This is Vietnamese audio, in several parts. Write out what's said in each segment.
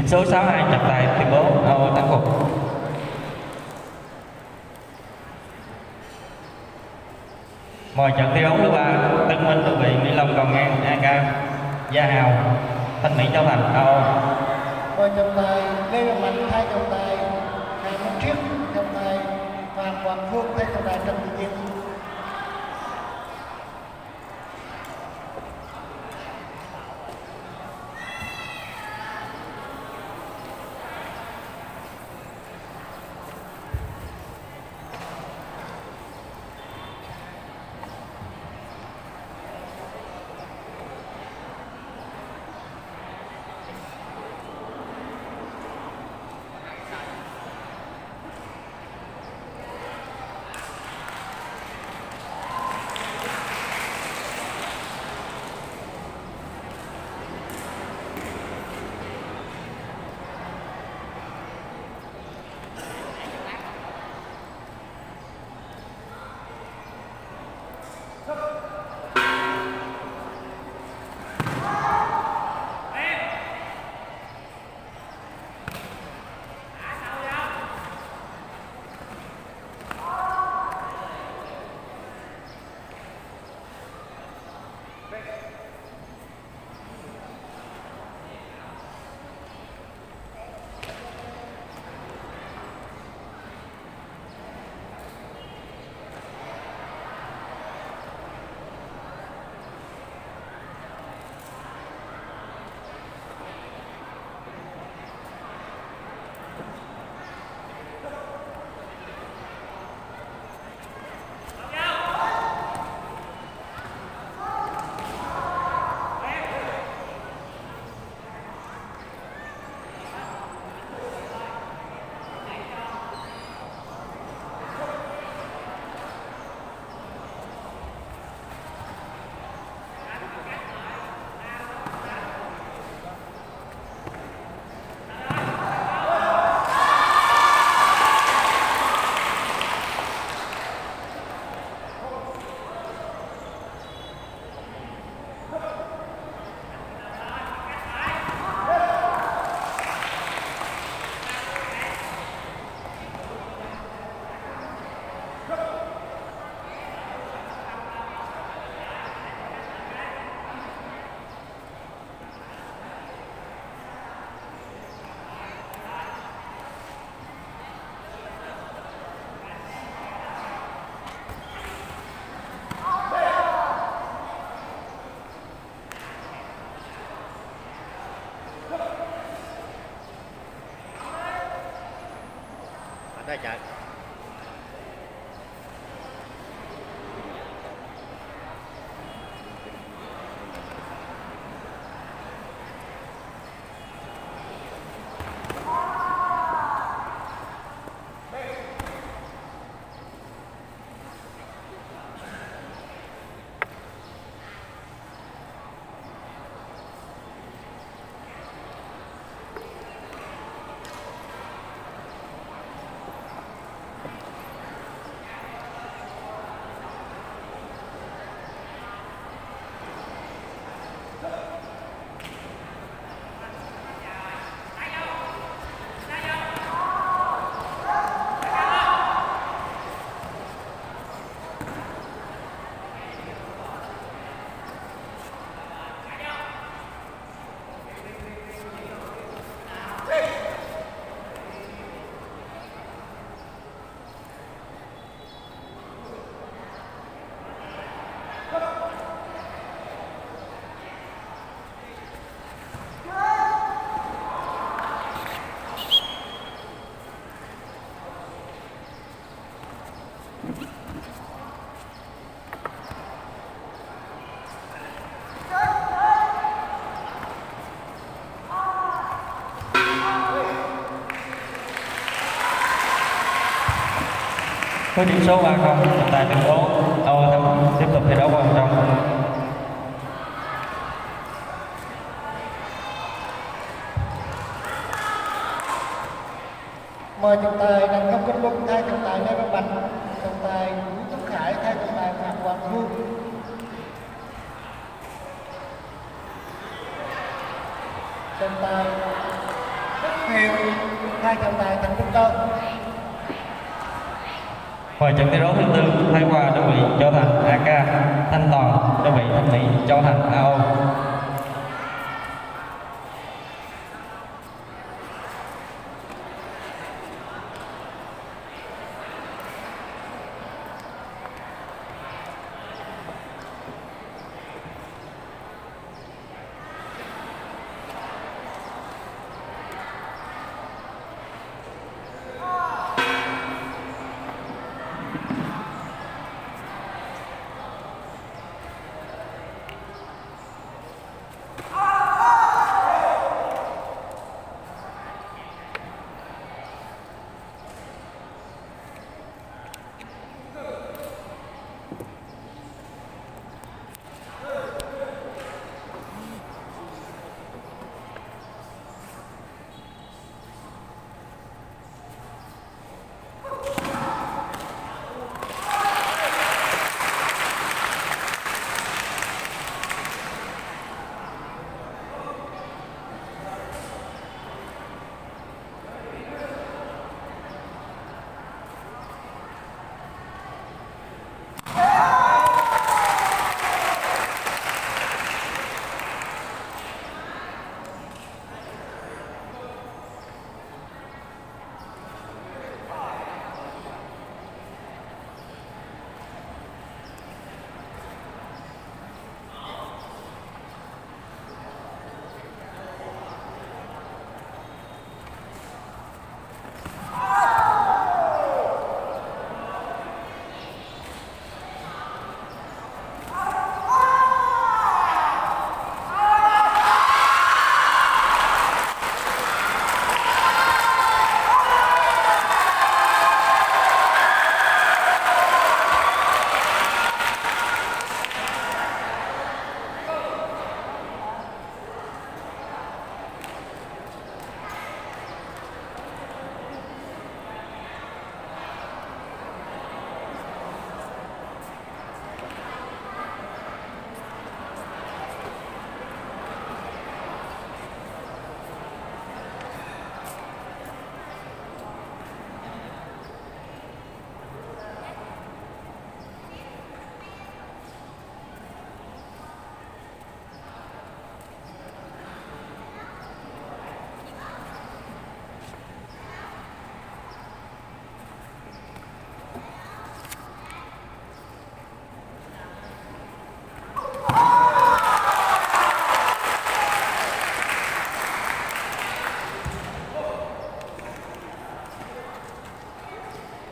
Điểm số 62 chặt tài tuyên bố. Ờ, Âu thắng cục. Mời trận thi đấu thứ ba, Tân Minh đơn viện, Mỹ Long, Cầu Ngang AK Gia Hào, Thanh Mỹ, Châu Thành ao mời trọng tài lê văn mạnh, hai trọng tài hà minh triết trọng tài phạm hoàng phương hai trọng tài trần thị ได้จาก với điểm số 3-0 trọng tài tuyên bố Âu Thâm tiếp tục thi đấu vào vòng trong mời trọng tài đặng công quân luân thay trọng tài lê văn bạch, trọng tài nguyễn tuấn khải thay trọng tài phạm hoàng phương. Trọng tài đều thay trọng tài thành công tâm và trận thi đấu thứ tư Thái Hòa đơn vị Châu Thành AK Thanh Toàn đơn vị Thanh Mỹ, Châu Thành AO.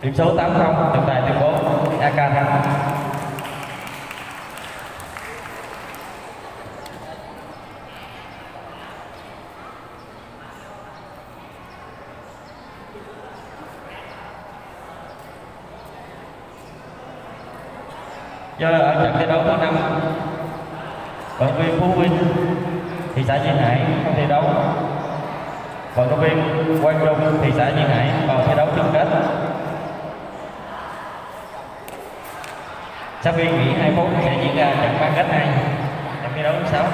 Điểm số 8-0, trọng tài tuyên bố AK thắng. Do ở trận thi đấu thứ năm, vận viên Phú Vinh, thị xã Duyên Hải không thi đấu. Vận động viên Quang Trung, thị xã Duyên Hải vào thi đấu chung kết. Sau khi nghỉ 2 phút sẽ diễn ra trận bán kết 2 trận thi đấu thứ 6.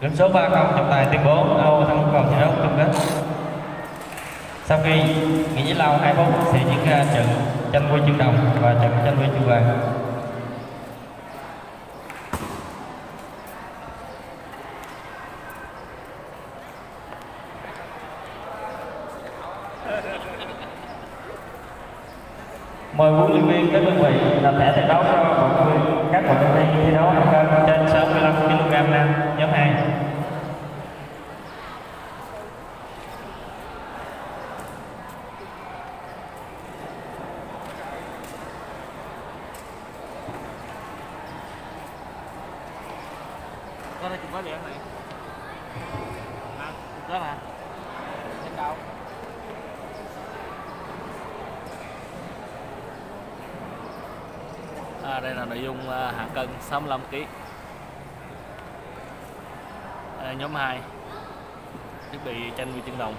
Đứng số 30 trọng tài tuyên bố Âu thắng vòng thi đấu chung kết. Sau khi nghỉ giải lao 2 phút sẽ diễn ra trận tranh huy chương đồng và trận tranh huy chương vàng. Mời huấn luyện viên các đơn vị làm thẻ thi đấu cho vận động viên các vận động viên thi đấu nặng cân trên 65 kg nam nhóm 2. có thể chụp có điện này à, có mà trên đâu à, đây là nội dung uh, hạng cân 65 kg à, nhóm 2 chuẩn bị tranh huy chương đồng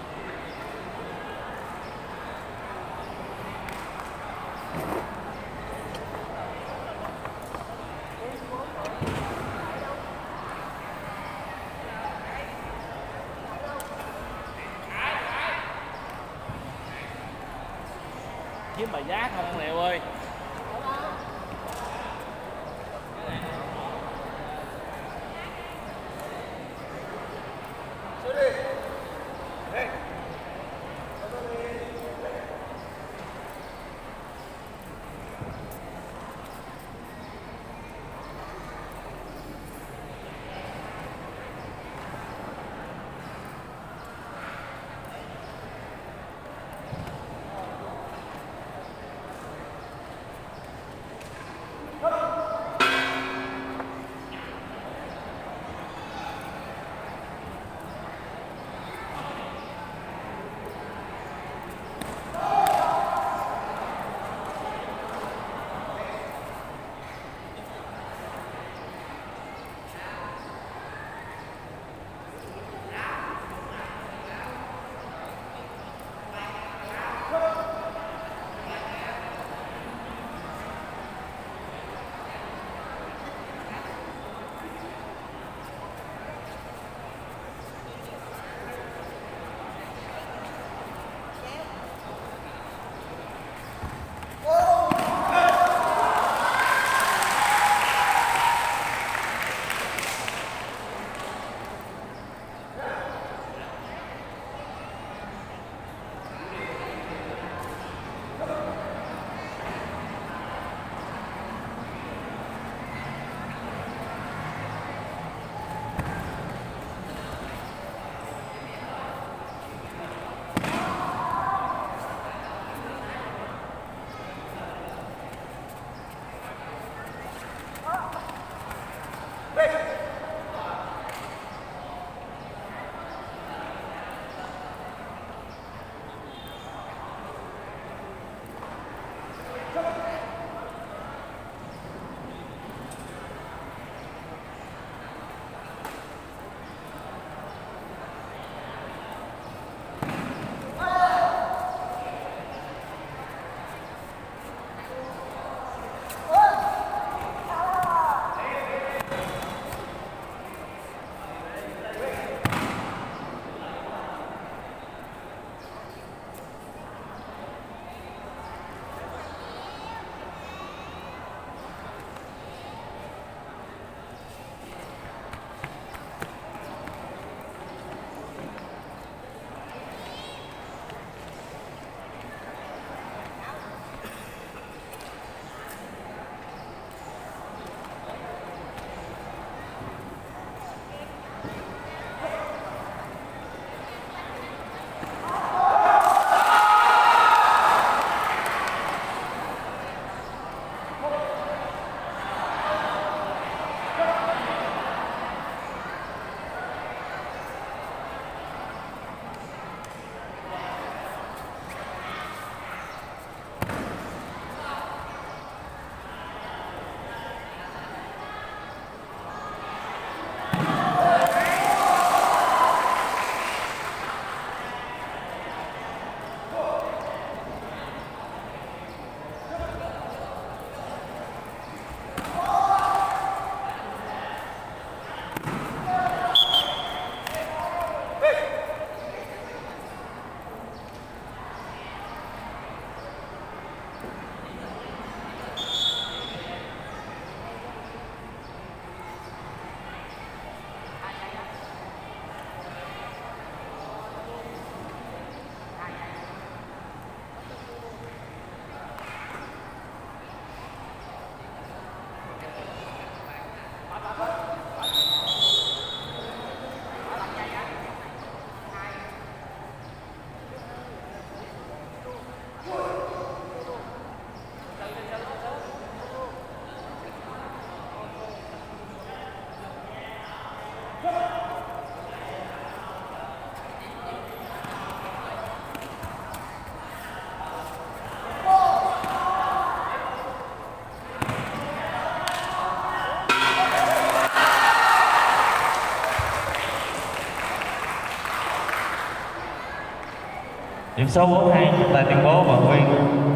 điểm số 42 tại tuyên bố vận viên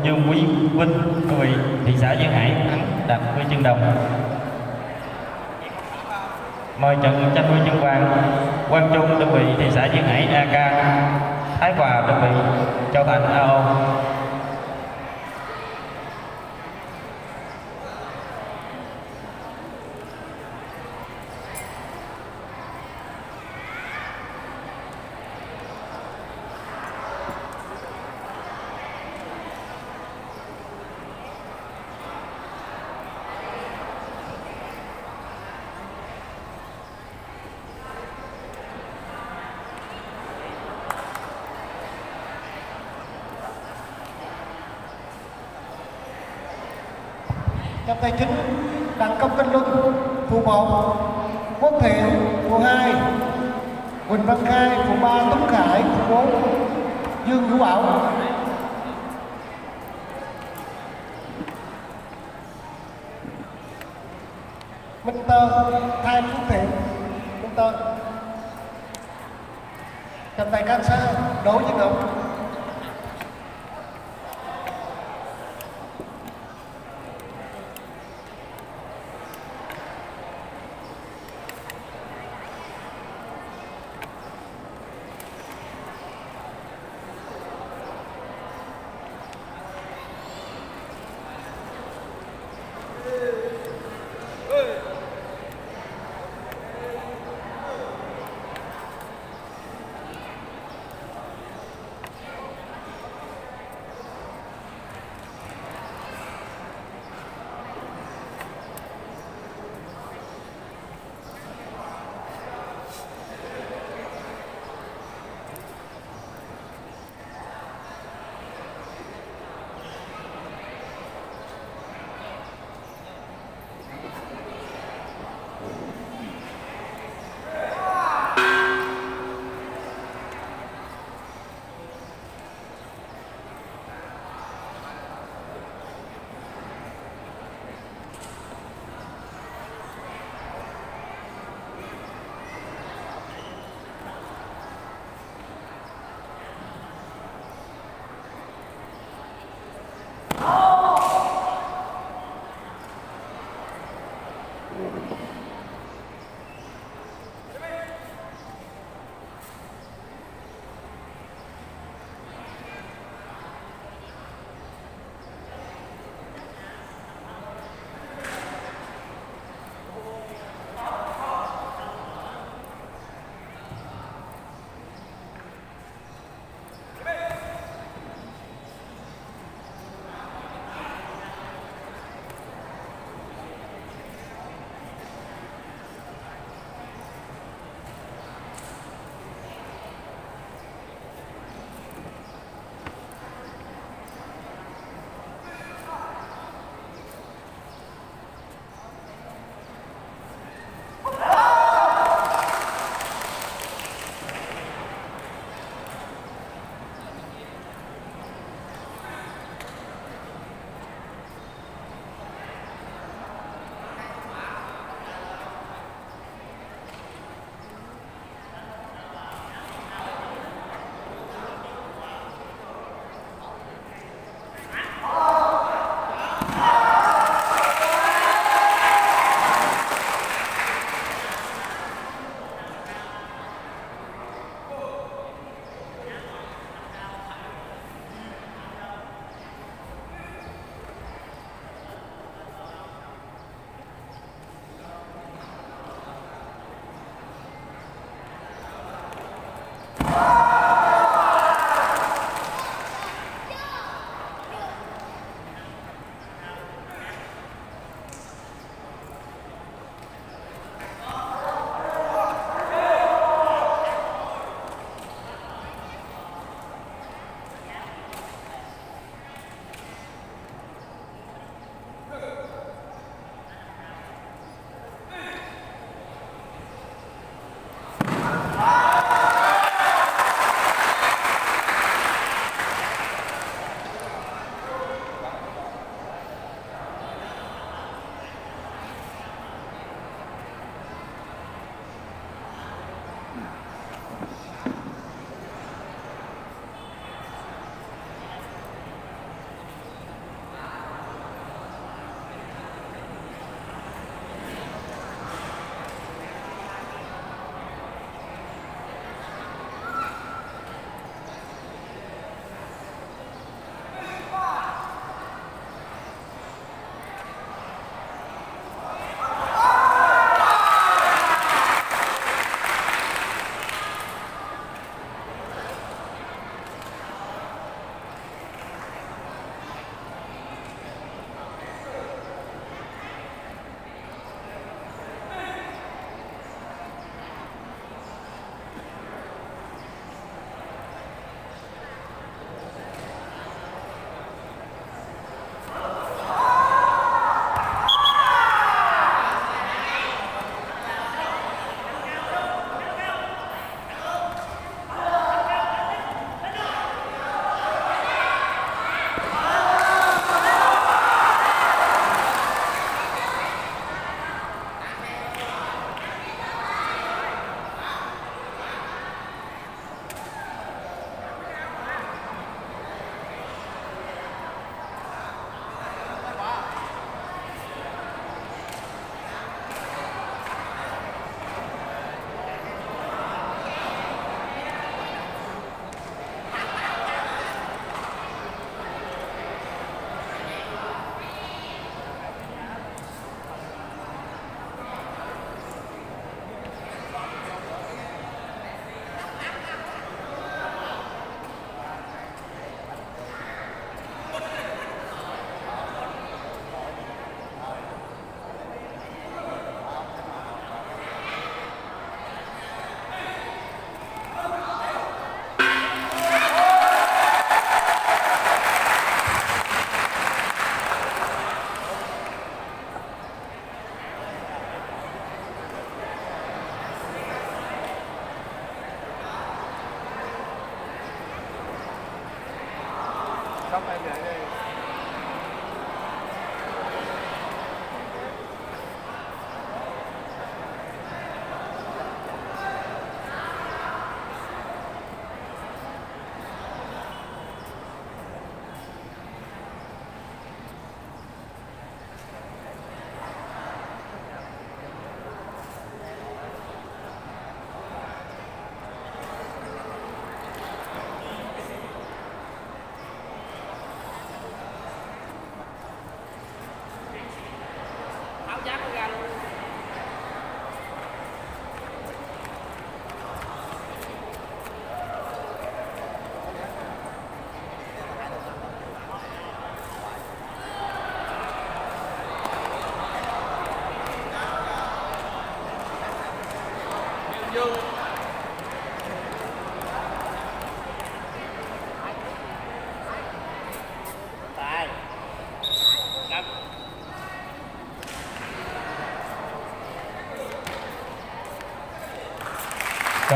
Dương Quý Vinh quý vị thị xã Duyên Hải, thắng đạt huy chương đồng. Mời trận tranh huy chương vàng, Quang Trung, đơn vị thị xã Duyên Hải AK Thái Hòa, đơn vị Châu Thành AO năm tài chính đặng công kinh luân phụ một quốc thiện phụ hai, quỳnh văn khai phụ ba, tuấn khải phụ bốn, dương hữu bảo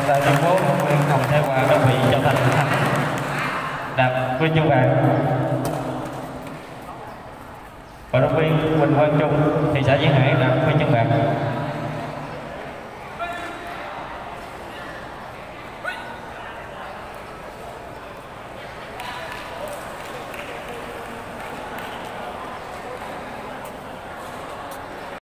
trọng tài tuyên bố vận động viên Hồng Thái Hòa đơn vị trở Thành Thành đạt huy chương vàng và động viên Quỳnh Quang Trung thị xã Duyên Hải đạt huy chương vàng